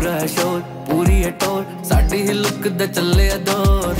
ਪੂਰਾ ਸ਼ੋਰ ਪੂਰੀ ਹੈ ਟੋਰ। ਸਾਡੀ ਹੀ ਲੁੱਕ ਦਾ ਚੱਲੇ ਦੌਰ।